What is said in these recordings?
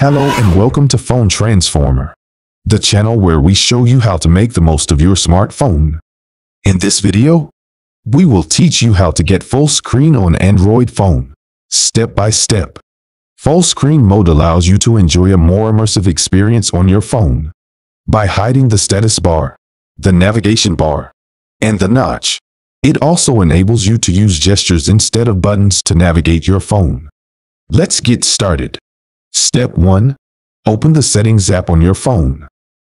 Hello and welcome to Phone Transformer, the channel where we show you how to make the most of your smartphone. In this video, we will teach you how to get full screen on Android phone, step by step. Full screen mode allows you to enjoy a more immersive experience on your phone by hiding the status bar, the navigation bar, and the notch. It also enables you to use gestures instead of buttons to navigate your phone. Let's get started. Step 1. Open the Settings app on your phone.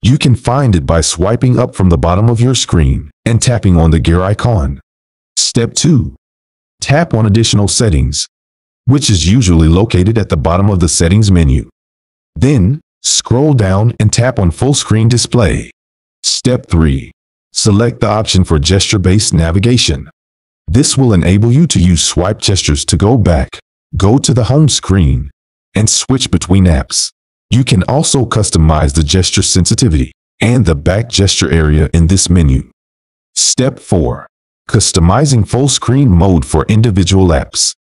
You can find it by swiping up from the bottom of your screen and tapping on the gear icon. Step 2. Tap on Additional Settings, which is usually located at the bottom of the Settings menu. Then, scroll down and tap on Full Screen Display. Step 3. Select the option for gesture-based navigation. This will enable you to use swipe gestures to go back, go to the home screen, and switch between apps. You can also customize the gesture sensitivity and the back gesture area in this menu. Step 4. Customizing full screen mode for individual apps.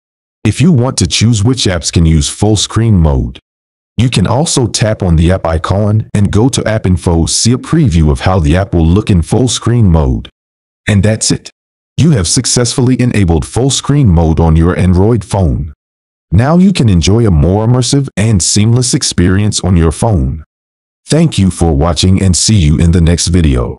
If you want to choose which apps can use full screen mode, you can also tap on the app icon and go to App Info see a preview of how the app will look in full screen mode. And that's it. You have successfully enabled full screen mode on your Android phone. Now you can enjoy a more immersive and seamless experience on your phone. Thank you for watching and see you in the next video.